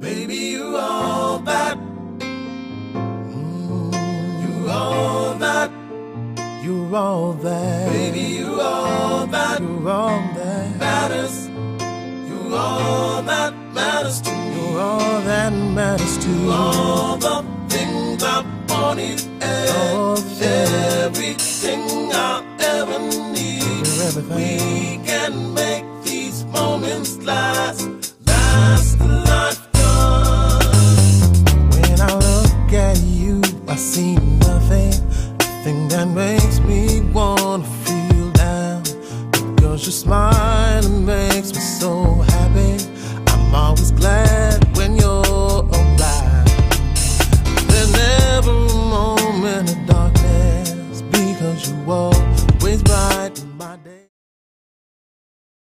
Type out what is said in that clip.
Baby, you all that. Mm, you all that. You're all that. Baby, you all that You're all that. matters. You all that matters to me. You're all that matters to me. All the things I wanted and everything I ever need. We can make last, last. When I look at you, I see nothing, nothing that makes me wanna feel down. Because your smile makes me so happy. I'm always glad when you're alive. There's never a moment of darkness because you.